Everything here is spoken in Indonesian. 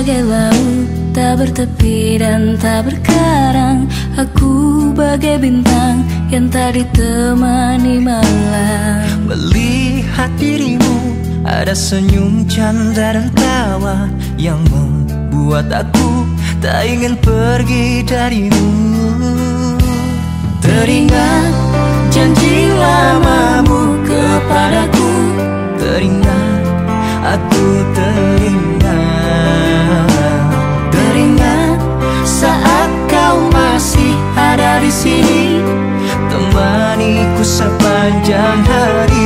bagai laut Tak bertepi dan tak berkarang. Aku bagai bintang yang tak ditemani malam. Melihat dirimu ada senyum canda dan tawa Yang membuat aku tak ingin pergi darimu. Teringat sepanjang hari.